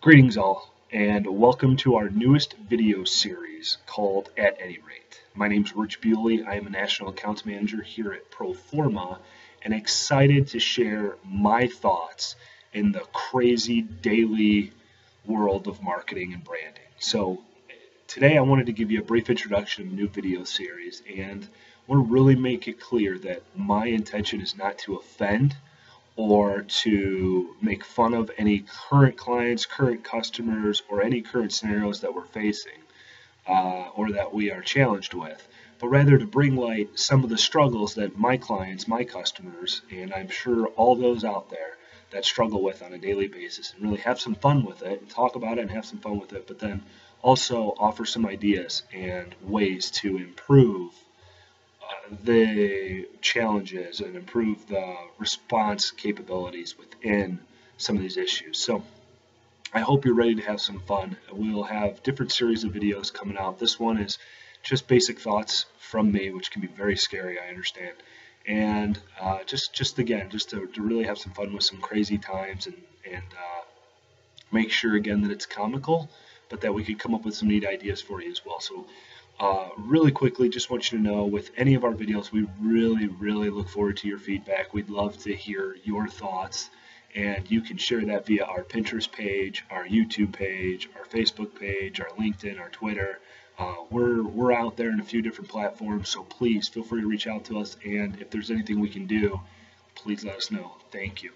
Greetings all, and welcome to our newest video series called At Any Rate. My name is Rich Bewley. I am a National Accounts Manager here at Proforma and excited to share my thoughts in the crazy daily world of marketing and branding. So today I wanted to give you a brief introduction of a new video series and I want to really make it clear that my intention is not to offend or to make fun of any current clients, current customers, or any current scenarios that we're facing uh, or that we are challenged with, but rather to bring light some of the struggles that my clients, my customers, and I'm sure all those out there that struggle with on a daily basis and really have some fun with it and talk about it and have some fun with it, but then also offer some ideas and ways to improve the challenges and improve the response capabilities within some of these issues. So I hope you're ready to have some fun. We'll have different series of videos coming out. This one is just basic thoughts from me, which can be very scary, I understand. And uh, just, just again, just to, to, really have some fun with some crazy times and, and uh, make sure again that it's comical, but that we could come up with some neat ideas for you as well. So uh, really quickly, just want you to know with any of our videos, we really, really look forward to your feedback. We'd love to hear your thoughts, and you can share that via our Pinterest page, our YouTube page, our Facebook page, our LinkedIn, our Twitter. Uh, we're, we're out there in a few different platforms, so please feel free to reach out to us. And if there's anything we can do, please let us know. Thank you.